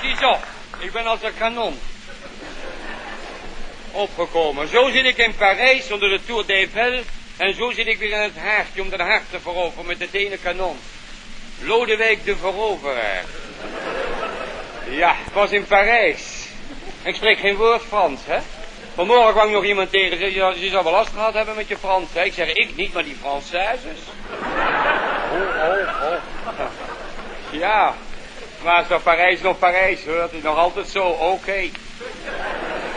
Ziezo, ik ben als een kanon. Opgekomen. Zo zit ik in Parijs onder de Tour d'Eiffel. En zo zit ik weer in het haagje om de Haart te veroveren met het ene kanon. Lodewijk de Veroveraar. Ja, ik was in Parijs. Ik spreek geen woord Frans, hè. Vanmorgen kwam nog iemand tegen. Zei, je, je zou wel last gehad hebben met je Frans. Hè? Ik zeg, ik niet, maar die Françaises. Oh, oh. Ja, maar is Parijs nog Parijs, hoor. Dat is nog altijd zo. Oké.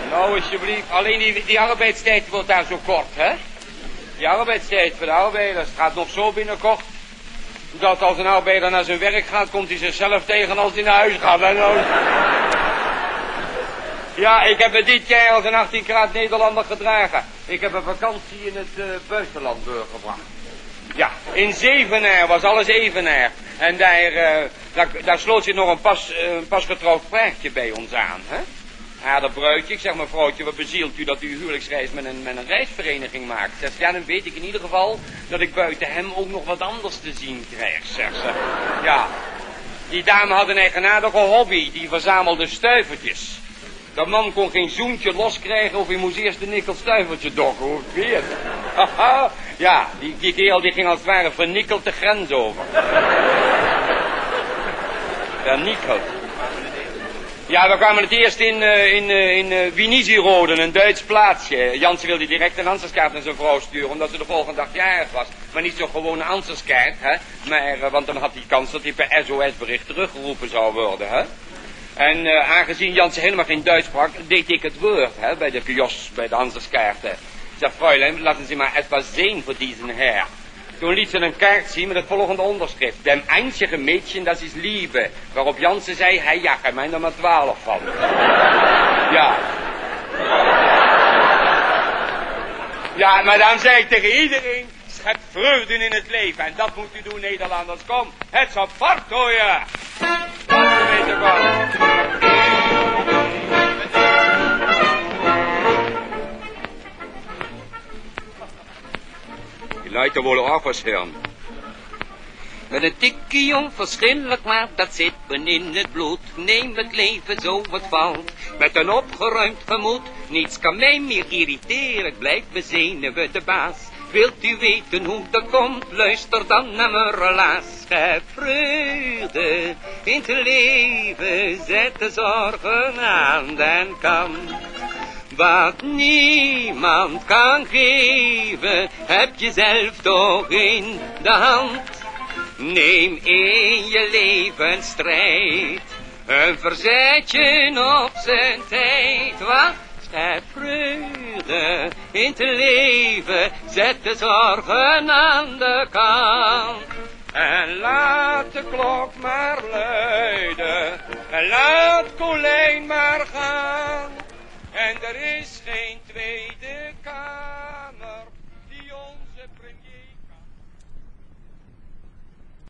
Nou, alsjeblieft. Alleen die, die arbeidstijd wordt daar zo kort, hè? Die arbeidstijd voor de arbeiders gaat nog zo binnenkort. Dat als een arbeider naar zijn werk gaat, komt hij zichzelf tegen als hij naar huis gaat. En dan... Ja, ik heb het dit jaar als een 18 graad Nederlander gedragen. Ik heb een vakantie in het uh, buitenland doorgebracht. Ja, in Zevenaar was alles evenaar. En daar, uh, daar, sloot zich nog een pas, uh, pasgetrouwd paardje bij ons aan. Hè? Aardig bruidje. Ik zeg mevrouwtje, wat bezielt u dat u huwelijksreis met een, met een reisvereniging maakt? Zegt ja, dan weet ik in ieder geval dat ik buiten hem ook nog wat anders te zien krijg, zegt ze. Ja, die dame had een eigenaardige hobby. Die verzamelde stuivertjes. Dat man kon geen zoentje loskrijgen of hij moest eerst de nikkelstuivertje dokken. Hoe weet Ja, die, die kerel die ging als het ware vernikkeld de grens over. vernikkeld. Ja, we kwamen het eerst in, uh, in, uh, in uh, een Duits plaatsje. Jansen wilde direct een Anserskaart naar zijn vrouw sturen, omdat ze de volgende dag jarig was. Maar niet zo'n gewone Anserskaart, hè. Maar, want dan had hij kans dat hij per SOS-bericht teruggeroepen zou worden, hè. En aangezien Jansen helemaal geen Duits sprak, deed ik het woord hè, bij de kiosk, bij de Hanserskaarten. Ik zei, Fräulein, laten Sie maar etwas sehen voor diesen Herr. Toen liet ze een kaart zien met het volgende onderschrift. Dem einzige Mädchen, dat is Liebe. Waarop Jansen zei, hij ja, er mij maar twaalf van. ja. Ja, maar dan zei ik tegen iedereen, schep vreugde in het leven. En dat moet u doen, Nederlanders. Kom, het zal fort hoor je. Die Leute worden afgeschirmd. Met een tikkie onverschillig, maar dat zit me in het bloed. Neem het leven zo wat valt, met een opgeruimd gemoed. Niets kan mij meer irriteren, ik blijf bezenuwen de baas. Wilt u weten hoe dat komt, luister dan naar mijn relaas. Schep vreugde in het leven, zet de zorgen aan den kant. Wat niemand kan geven, heb je zelf toch in de hand. Neem in je leven strijd, een verzetje op zijn tijd. Wat schep vreugde in het leven, zet de zorgen aan de kant. En laat de klok maar luiden, en laat Colijn maar gaan. En er is geen Tweede Kamer die onze premier.